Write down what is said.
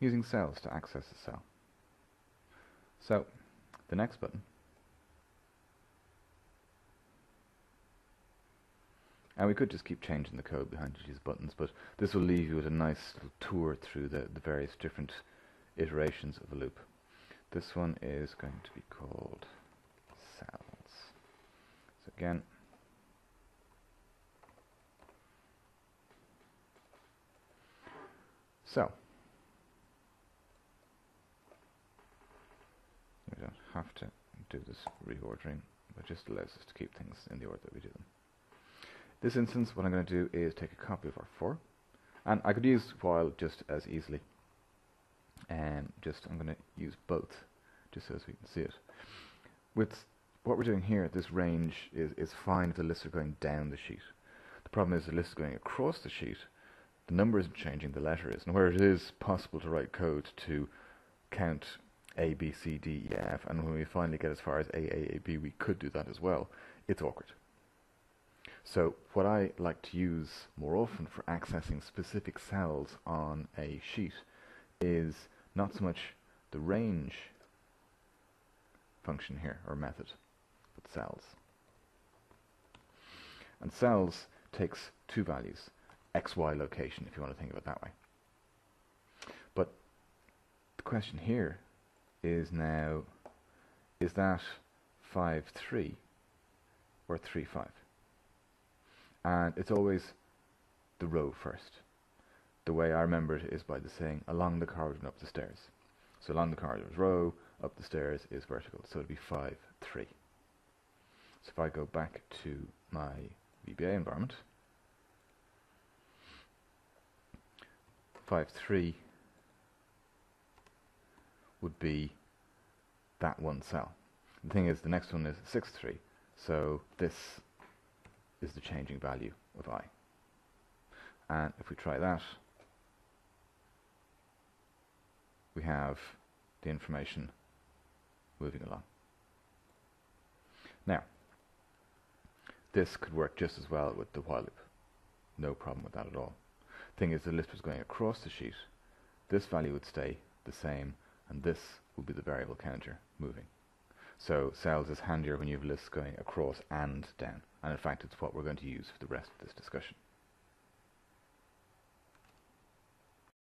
using cells to access a cell. So, the next button And we could just keep changing the code behind each of these buttons, but this will leave you with a nice little tour through the, the various different iterations of a loop. This one is going to be called cells. So again, so we don't have to do this reordering, but just allows us to keep things in the order that we do them. This instance, what I'm going to do is take a copy of our for, and I could use while just as easily. And just I'm going to use both, just so as we can see it. With what we're doing here, this range is, is fine if the lists are going down the sheet. The problem is the list is going across the sheet. The number isn't changing, the letter is. And where it is possible to write code to count A, B, C, D, E, F, and when we finally get as far as A, A, A, B, we could do that as well, it's awkward. So what I like to use more often for accessing specific cells on a sheet is not so much the range function here, or method, but cells. And cells takes two values, x, y location, if you want to think of it that way. But the question here is now, is that 5, 3 or 3, 5? and it's always the row first. The way I remember it is by the saying along the corridor and up the stairs. So along the corridor is row, up the stairs is vertical. So it'll be 5, 3. So if I go back to my VBA environment, 5, 3 be that one cell. The thing is, the next one is 6, 3. So this is the changing value of i. And if we try that, we have the information moving along. Now, this could work just as well with the while loop. No problem with that at all. Thing is, the list was going across the sheet. This value would stay the same, and this will be the variable counter moving. So cells is handier when you have lists going across and down. And in fact, it's what we're going to use for the rest of this discussion.